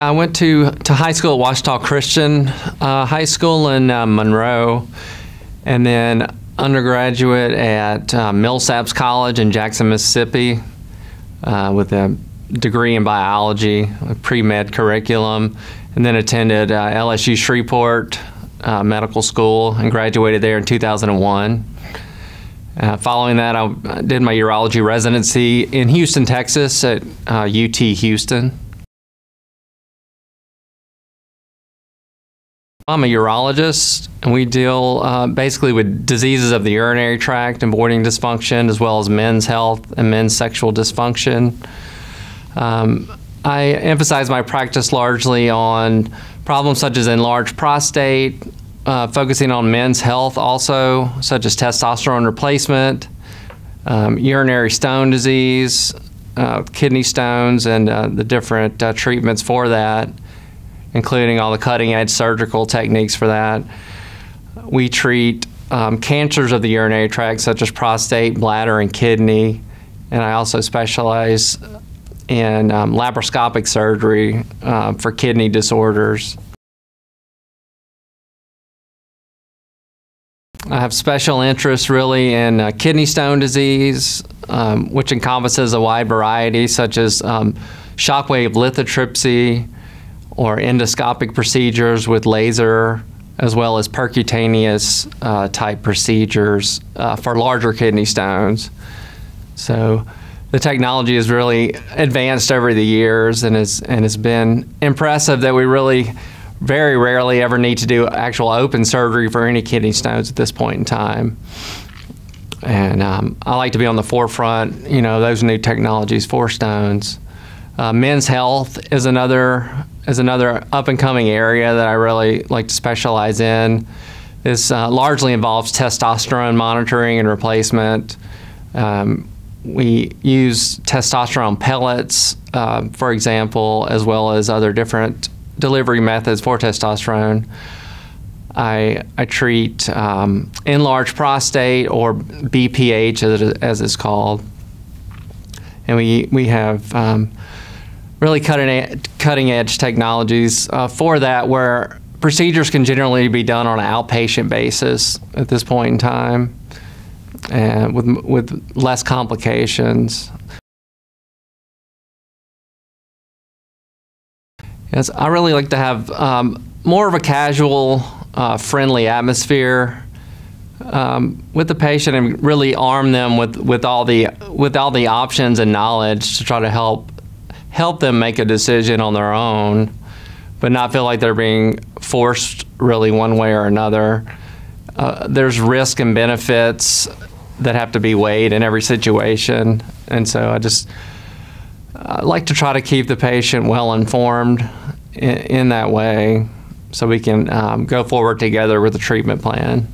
I went to, to high school at Ouachita Christian uh, High School in uh, Monroe, and then undergraduate at uh, Millsaps College in Jackson, Mississippi, uh, with a degree in biology, a pre-med curriculum, and then attended uh, LSU Shreveport uh, Medical School and graduated there in 2001. Uh, following that, I did my urology residency in Houston, Texas at UT Houston. I'm a urologist, and we deal uh, basically with diseases of the urinary tract and voiding dysfunction, as well as men's health and men's sexual dysfunction. Um, I emphasize my practice largely on problems such as enlarged prostate, uh, focusing on men's health also, such as testosterone replacement, um, urinary stone disease, uh, kidney stones, and uh, the different uh, treatments for that including all the cutting edge surgical techniques for that. We treat um, cancers of the urinary tract, such as prostate, bladder, and kidney. And I also specialize in um, laparoscopic surgery uh, for kidney disorders. I have special interest really in uh, kidney stone disease, um, which encompasses a wide variety, such as um, shockwave lithotripsy, or endoscopic procedures with laser, as well as percutaneous uh, type procedures uh, for larger kidney stones. So the technology has really advanced over the years and has, and has been impressive that we really very rarely ever need to do actual open surgery for any kidney stones at this point in time. And um, I like to be on the forefront, you know, those new technologies for stones. Uh, men's health is another is another up and coming area that I really like to specialize in. This uh, largely involves testosterone monitoring and replacement. Um, we use testosterone pellets, uh, for example, as well as other different delivery methods for testosterone. I, I treat um, enlarged prostate or BPH as, it, as it's called. And we, we have um, really cutting, cutting edge technologies uh, for that where procedures can generally be done on an outpatient basis at this point in time and with, with less complications. Yes, I really like to have um, more of a casual, uh, friendly atmosphere um, with the patient and really arm them with, with all the with all the options and knowledge to try to help help them make a decision on their own, but not feel like they're being forced really one way or another. Uh, there's risk and benefits that have to be weighed in every situation, and so I just I like to try to keep the patient well informed in, in that way, so we can um, go forward together with a treatment plan.